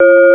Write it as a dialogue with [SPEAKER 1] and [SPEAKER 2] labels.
[SPEAKER 1] you